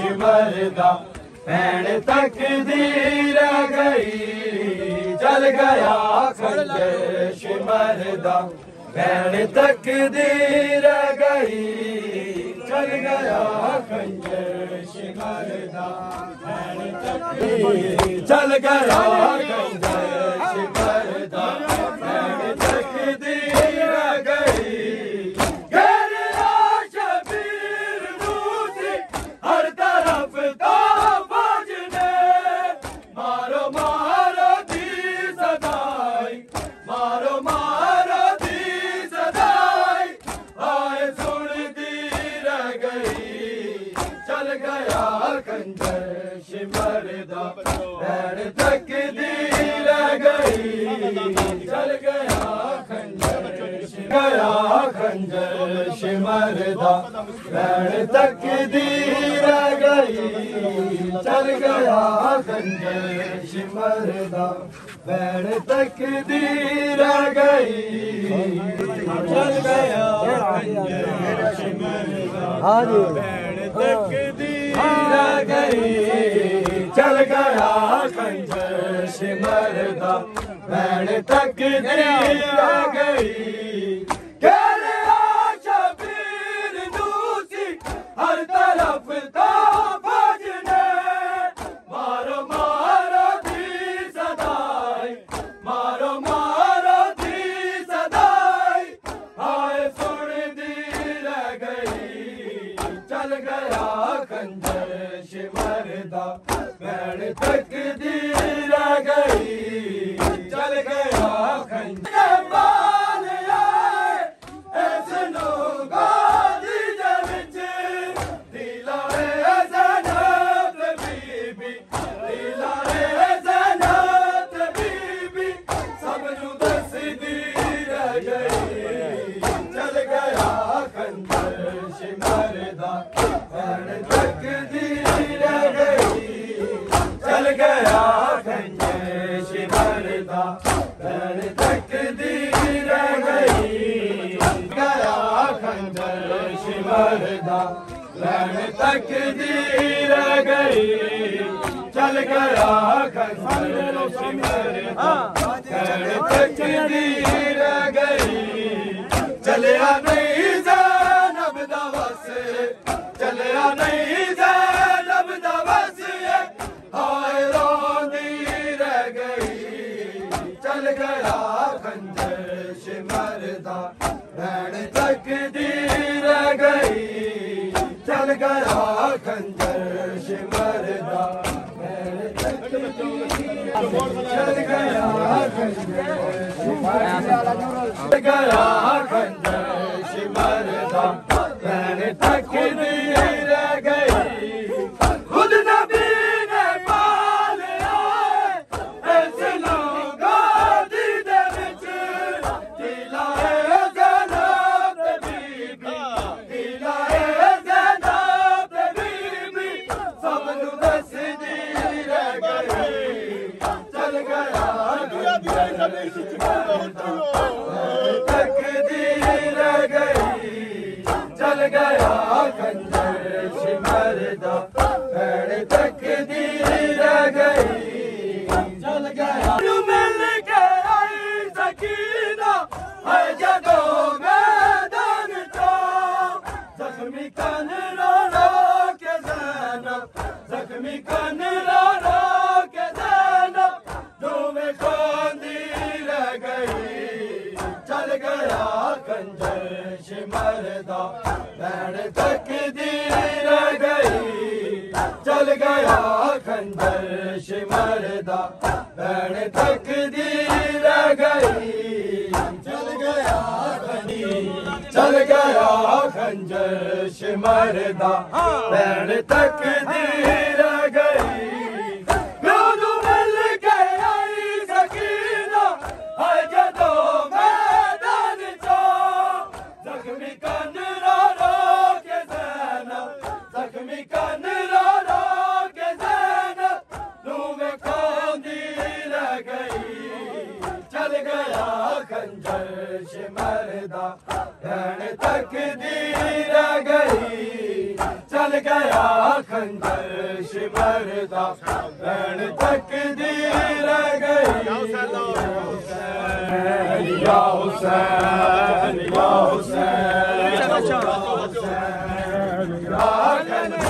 शिव तक चला जय शिव भेण तक धीर गई चला चला गया खंजर शिमरदा भैन तक दी रह गई चल गया खंजर शिमरदा भैन तक दी रह गई चल गया खंजर शिमरदा हाँ जी। भैन तक दी रह गई चल गया खंजर सिमरदा ਮੈਣ ਤੱਕ ਦੀ ਆ ਗਈ। ਕਹਿਆ ਸ਼ਬੀਰ ਨੂੰ ਸੀ ਹਰ ਤਰਫ ਦਾ ਭਜਨੇ। ਮਾਰੋ ਮਾਰੋ ਦੀ ਸਦਾਈ, ਮਾਰੋ ਮਾਰੋ ਦੀ ਸਦਾਈ। ਹਾਏ ਸੁਣਦੀ ਰਹਿ ਗਈ। ਚਲ ਗਿਆ ਖੰਜਰ ਸ਼ਿਵਰ ਦਾ। ਮੈਣ ਤੱਕ ਦੀ ਰਹਿ ਗਈ। भैन तक दी रह गई। चल गया तक दी रह गई। चलिया नहीं दा चलिया नहीं गई। चल गया खंजर शिमरदा भैन तक दी गया खंजन शिवर गया गया खंज शिव तक दी रह गई चल गया खंजर शिमरदा तकदीर गई चल गया ਹੋਇਆ ਖੰਜਰ ਸ਼ਿਮਰਦਾ ਬੈਣ ਤੱਕ ਦੀ ਗਈ। ਚਲ ਗਿਆ ਚਲ ਗਿਆ ਖੰਜਰ ਸ਼ਿਮਰਦਾ ਬੈਣ ਤੱਕਦੀ मंजर शिमरदा भैन तक दी रह गई या हुसैन या हुसैन या हुसैन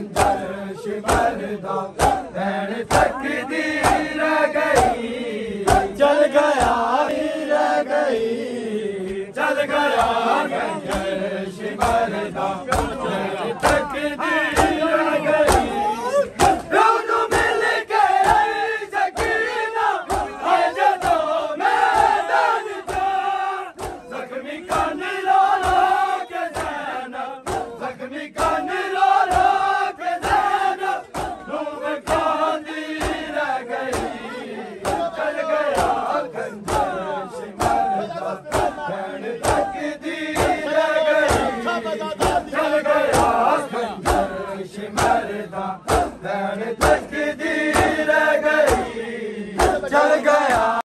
श